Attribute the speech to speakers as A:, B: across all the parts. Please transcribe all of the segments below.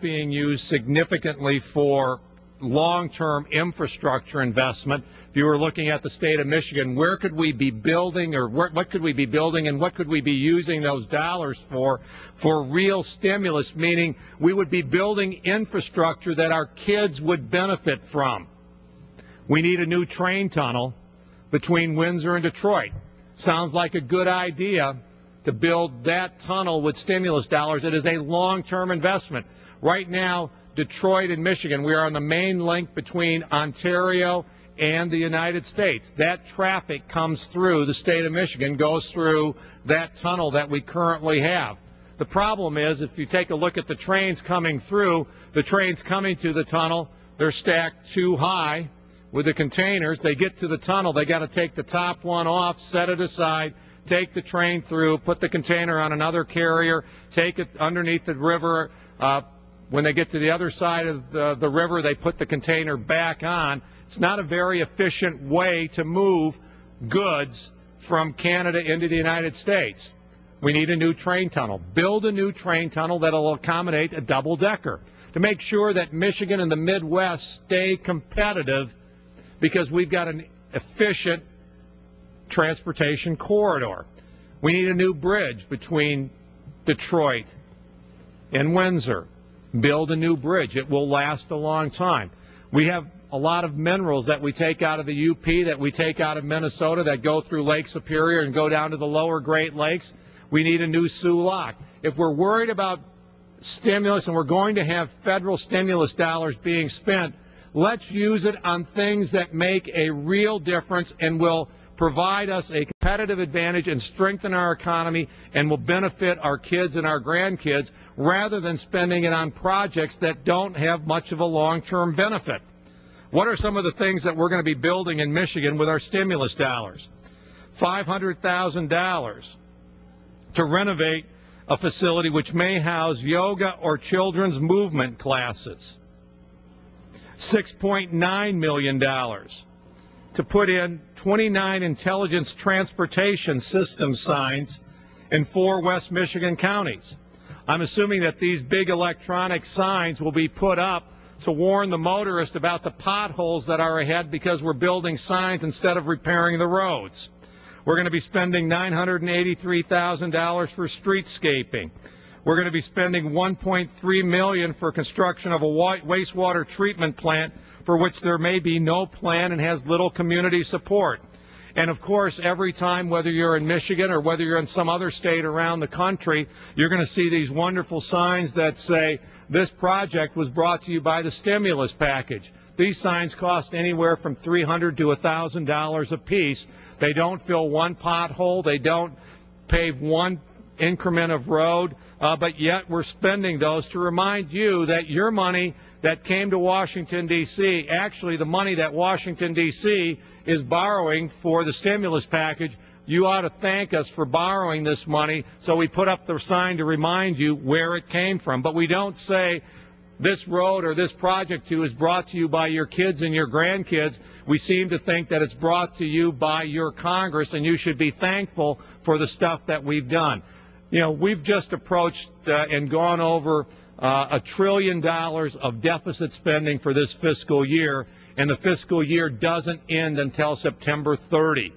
A: being used significantly for long-term infrastructure investment. If you were looking at the state of Michigan, where could we be building or where, what could we be building and what could we be using those dollars for? For real stimulus, meaning we would be building infrastructure that our kids would benefit from. We need a new train tunnel between Windsor and Detroit. Sounds like a good idea to build that tunnel with stimulus dollars. It is a long-term investment. Right now, Detroit and Michigan, we are on the main link between Ontario and the United States. That traffic comes through the state of Michigan, goes through that tunnel that we currently have. The problem is, if you take a look at the trains coming through, the trains coming to the tunnel, they're stacked too high with the containers. They get to the tunnel, they got to take the top one off, set it aside, take the train through, put the container on another carrier, take it underneath the river. Uh, when they get to the other side of the, the river, they put the container back on. It's not a very efficient way to move goods from Canada into the United States. We need a new train tunnel. Build a new train tunnel that will accommodate a double decker to make sure that Michigan and the Midwest stay competitive because we've got an efficient transportation corridor. We need a new bridge between Detroit and Windsor. Build a new bridge. It will last a long time. We have a lot of minerals that we take out of the UP, that we take out of Minnesota, that go through Lake Superior and go down to the lower Great Lakes. We need a new Soo Lock. If we're worried about stimulus and we're going to have federal stimulus dollars being spent, let's use it on things that make a real difference and will provide us a competitive advantage and strengthen our economy and will benefit our kids and our grandkids rather than spending it on projects that don't have much of a long-term benefit. What are some of the things that we're going to be building in Michigan with our stimulus dollars? $500,000 to renovate a facility which may house yoga or children's movement classes. $6.9 million to put in 29 intelligence transportation system signs in four West Michigan counties. I'm assuming that these big electronic signs will be put up to warn the motorist about the potholes that are ahead because we're building signs instead of repairing the roads. We're going to be spending $983,000 for streetscaping. We're going to be spending 1.3 million for construction of a wastewater treatment plant for which there may be no plan and has little community support. And of course, every time, whether you're in Michigan or whether you're in some other state around the country, you're going to see these wonderful signs that say, this project was brought to you by the stimulus package. These signs cost anywhere from $300 to $1,000 a piece. They don't fill one pothole. They don't pave one increment of road. Uh, but yet we're spending those to remind you that your money that came to Washington, D.C., actually the money that Washington, D.C. is borrowing for the stimulus package, you ought to thank us for borrowing this money. So we put up the sign to remind you where it came from. But we don't say this road or this project to is brought to you by your kids and your grandkids. We seem to think that it's brought to you by your Congress, and you should be thankful for the stuff that we've done. You know, we've just approached uh, and gone over uh, a trillion dollars of deficit spending for this fiscal year, and the fiscal year doesn't end until September 30.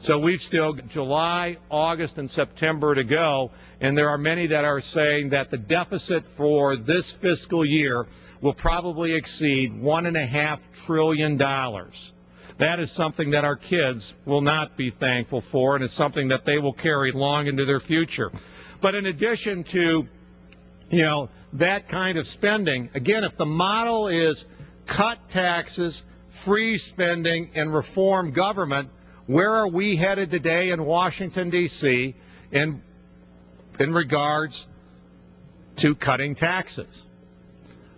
A: So we've still got July, August, and September to go, and there are many that are saying that the deficit for this fiscal year will probably exceed one and a half trillion dollars. That is something that our kids will not be thankful for, and it's something that they will carry long into their future. But in addition to you know, that kind of spending. Again, if the model is cut taxes, freeze spending, and reform government, where are we headed today in Washington, D.C. in, in regards to cutting taxes?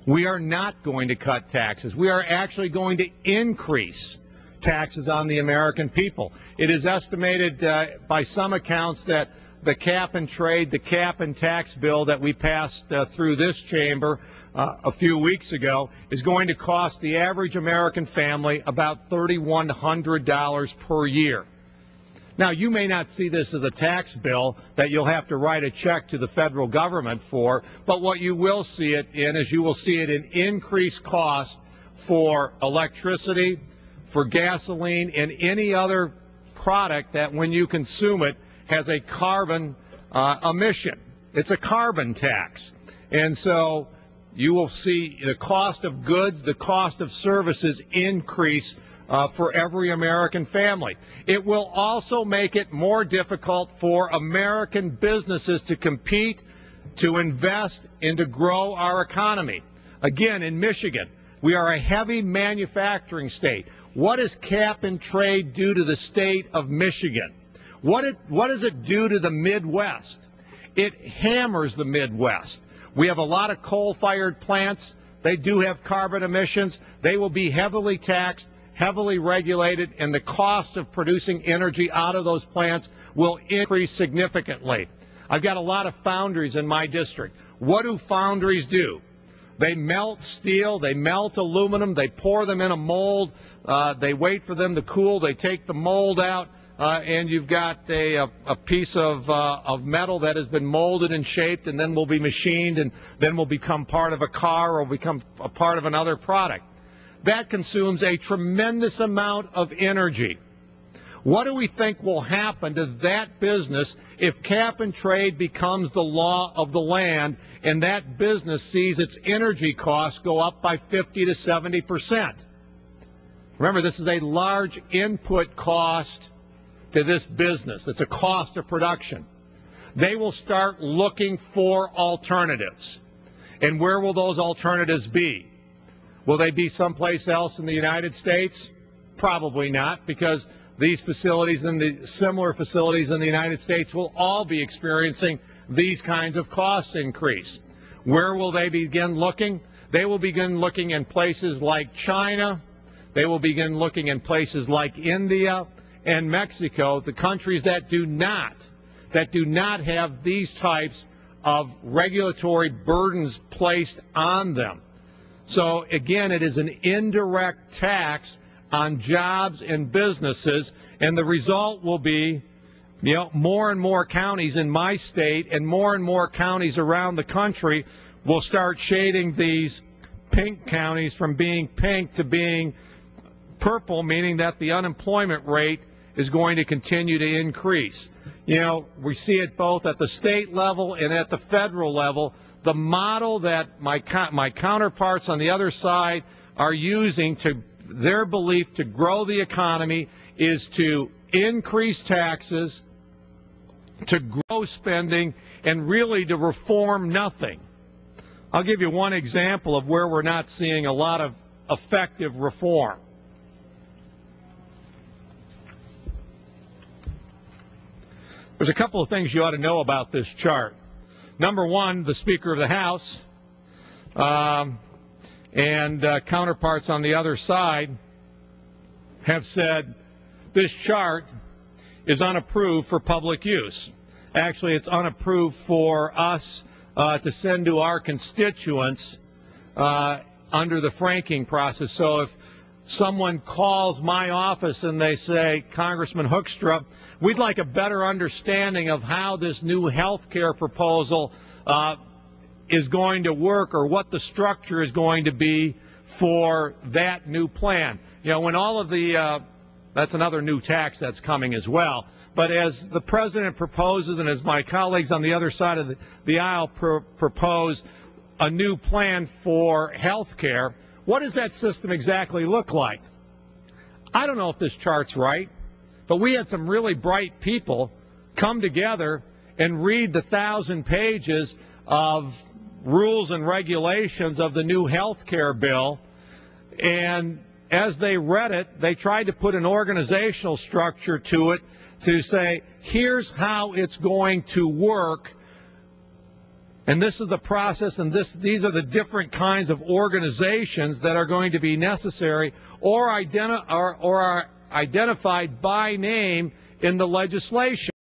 A: We are not going to cut taxes. We are actually going to increase taxes on the American people. It is estimated uh, by some accounts that the cap and trade, the cap and tax bill that we passed uh, through this chamber uh, a few weeks ago is going to cost the average American family about $3,100 per year. Now, you may not see this as a tax bill that you'll have to write a check to the federal government for, but what you will see it in is you will see it in increased cost for electricity, for gasoline, and any other product that when you consume it has a carbon uh, emission. It's a carbon tax. And so you will see the cost of goods, the cost of services increase uh, for every American family. It will also make it more difficult for American businesses to compete, to invest, and to grow our economy. Again, in Michigan, we are a heavy manufacturing state. What does cap and trade do to the state of Michigan? What, it, what does it do to the Midwest? It hammers the Midwest. We have a lot of coal fired plants. They do have carbon emissions. They will be heavily taxed heavily regulated, and the cost of producing energy out of those plants will increase significantly. I've got a lot of foundries in my district. What do foundries do? They melt steel, they melt aluminum, they pour them in a mold, uh, they wait for them to cool, they take the mold out, uh, and you've got a, a, a piece of, uh, of metal that has been molded and shaped and then will be machined and then will become part of a car or become a part of another product that consumes a tremendous amount of energy. What do we think will happen to that business if cap and trade becomes the law of the land and that business sees its energy costs go up by 50 to 70 percent? Remember, this is a large input cost to this business. It's a cost of production. They will start looking for alternatives. And where will those alternatives be? Will they be someplace else in the United States? Probably not, because these facilities and the similar facilities in the United States will all be experiencing these kinds of cost increase. Where will they begin looking? They will begin looking in places like China. They will begin looking in places like India and Mexico, the countries that do not, that do not have these types of regulatory burdens placed on them. So again, it is an indirect tax on jobs and businesses, and the result will be you know, more and more counties in my state and more and more counties around the country will start shading these pink counties from being pink to being purple, meaning that the unemployment rate is going to continue to increase. You know, we see it both at the state level and at the federal level the model that my, my counterparts on the other side are using to their belief to grow the economy is to increase taxes, to grow spending, and really to reform nothing. I'll give you one example of where we're not seeing a lot of effective reform. There's a couple of things you ought to know about this chart. Number one, the Speaker of the House um, and uh, counterparts on the other side have said this chart is unapproved for public use. Actually, it's unapproved for us uh, to send to our constituents uh, under the franking process. So if someone calls my office and they say, Congressman Hoekstra, we'd like a better understanding of how this new health care proposal uh, is going to work or what the structure is going to be for that new plan. You know, when all of the, uh, that's another new tax that's coming as well. But as the president proposes and as my colleagues on the other side of the, the aisle pr propose a new plan for health care, what does that system exactly look like? I don't know if this chart's right, but we had some really bright people come together and read the thousand pages of rules and regulations of the new health care bill. And as they read it, they tried to put an organizational structure to it to say, here's how it's going to work and this is the process, and this, these are the different kinds of organizations that are going to be necessary or, identi- or, or are identified by name in the legislation.